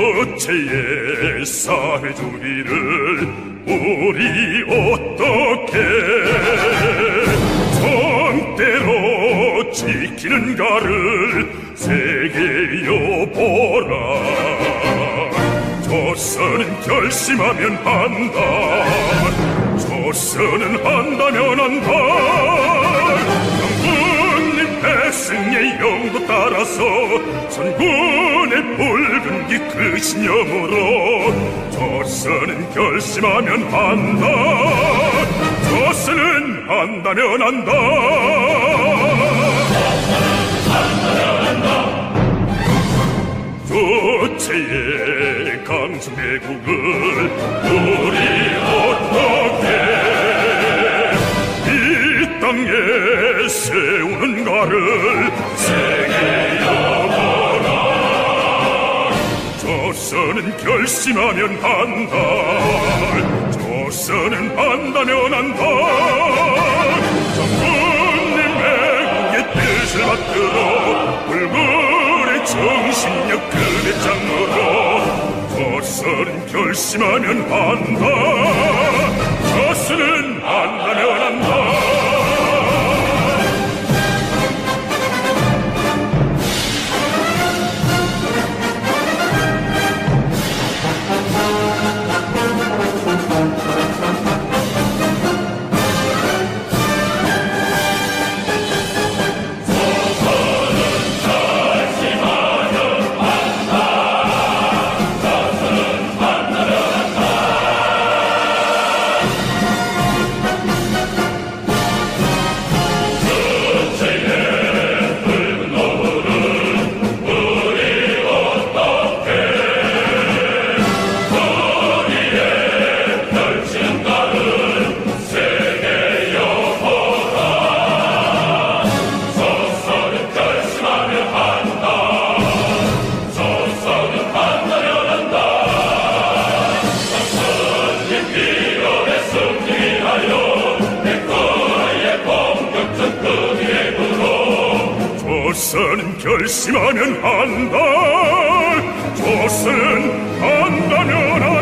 조체의 사회주의를 우리 어떻게 정대로 지키는가를 세계여 보라. 조선은 결심하면 한다. 조선은 한다면 한다. 장군님 배승의 영도 따라서 선 군의 붉은 기그 신념으로 조선은 결심하면 한다. 조선은 한다면 한다. 조체의 강성대국을 우리 어떻게 이 땅에 세우는가를 세 조선은 결심하면 한다. 조선은 한다면 한다. 장군님의 국의 뜻을 받들어 불굴의 정신력 그의 장으로 조선은 결심하면 한다. 조선은 한다면 조선 결심하면 한다. 조선 한다면 한다